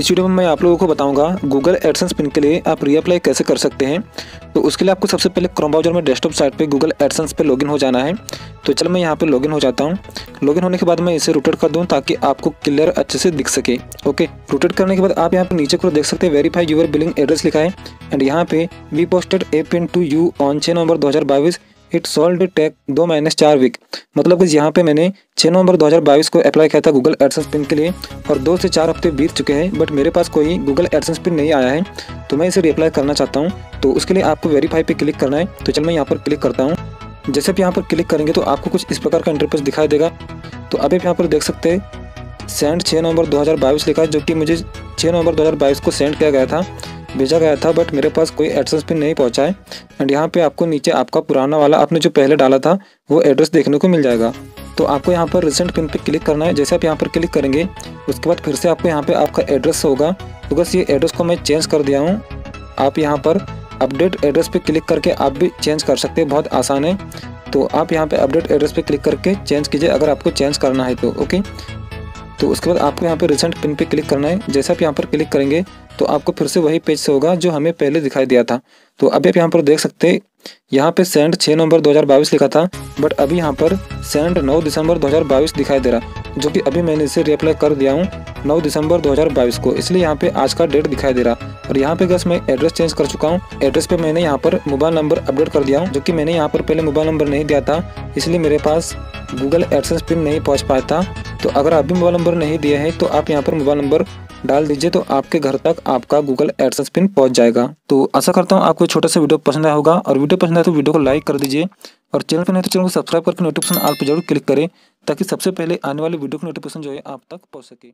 इस वीडियो में मैं आप लोगों को बताऊँगा गूगल एडसेंस पिन के लिए आप रीअप्लाई कैसे कर सकते हैं। तो उसके लिए आपको सबसे पहले क्रोम ब्राउज़र में डेस्कटॉप साइट पे गूगल एडसेंस पे लॉगिन हो जाना है। तो चल मैं यहाँ पे लॉगिन हो जाता हूँ। लॉगिन होने के बाद मैं इसे रोटेट कर दूँ ताकि आपको क्लियर अच्छे से दिख सके। ओके रोटेट करने के बाद आप यहाँ पे नीचे को देख सकते हैं वेरीफाई यूर बिलिंग एड्रेस लिखा है। एंड यहाँ पे we posted a pin to you on छः नवंबर दो इट सॉल्ड टेक दो माइनस चार वीक मतलब कि यहाँ पे मैंने छः नवंबर 2022 को अप्लाई किया था गूगल एडसेंस पिन के लिए, और दो से चार हफ़्ते बीत चुके हैं बट मेरे पास कोई गूगल एडसेंस पिन नहीं आया है तो मैं इसे रिप्लाई करना चाहता हूँ तो उसके लिए आपको वेरीफाई पे क्लिक करना है तो चल मैं यहाँ पर क्लिक करता हूँ। जैसे आप यहाँ पर क्लिक करेंगे तो आपको कुछ इस प्रकार का इंटरफेस दिखाई देगा। तो अभी आप यहाँ पर देख सकते हैं सेंड छः नवंबर 2022 लिखा है, जो कि मुझे छः नवंबर 2022 को सेंड किया गया था। भेजा गया था बट मेरे पास कोई एड्रेस पिन नहीं पहुँचा है। एंड यहाँ पे आपको नीचे आपका पुराना वाला आपने जो पहले डाला था, वो एड्रेस देखने को मिल जाएगा। तो आपको यहाँ पर रिसेंट पिन पे क्लिक करना है। जैसे आप यहाँ पर क्लिक करेंगे, उसके बाद फिर से आपको यहाँ पे आपका एड्रेस होगा। तो बस ये एड्रेस को मैं चेंज कर दिया हूँ। आप यहाँ पर अपडेट एड्रेस पे क्लिक करके आप भी चेंज कर सकते हैं। बहुत आसान है। तो आप यहाँ पे अपडेट एड्रेस पे क्लिक करके चेंज कीजिए, अगर आपको चेंज करना है तो ओके तो उसके बाद आपको यहाँ पे रिसेंट पिन पे क्लिक करना है। जैसे आप यहाँ पर क्लिक करेंगे तो आपको फिर से वही पेज से होगा जो हमें पहले दिखाई दिया था। तो अभी आप यहाँ पर देख सकते यहाँ पे सेंड 6 नवंबर 2022 लिखा था बट अभी यहाँ पर सेंड 9 दिसंबर 2022 दिखाई दे रहा, जो कि अभी मैंने इसे रिअप्लाई कर दिया हूँ 9 दिसंबर 2022 को। इसलिए यहाँ पे आज का डेट दिखाई दे रहा। और यहाँ पे गैस मैं एड्रेस चेंज कर चुका हूँ। एड्रेस पे मैंने यहाँ पर मोबाइल नंबर अपडेट कर दिया हूँ, जो कि मैंने यहाँ पर पहले मोबाइल नंबर नहीं दिया था, इसलिए मेरे पास गूगल एडसेंस पिन नहीं पहुँच पाया था। तो अगर आप भी मोबाइल नंबर नहीं दिया है तो आप यहाँ पर मोबाइल नंबर डाल दीजिए तो आपके घर तक आपका गूगल एडसेस पिन पहुँच जाएगा। तो आशा करता हूँ आपको छोटा सा वीडियो पसंद आया होगा, और वीडियो पसंद आए तो वीडियो को लाइक कर दीजिए, और चैनल पर नहीं तो चैनल को सब्सक्राइब करके नोटिफिकेशन आल पर ज़रूर क्लिक करें, ताकि सबसे पहले आने वाले वीडियो की नोटिफिकेशन जो है आप तक पहुँच सके।